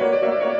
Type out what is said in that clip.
Música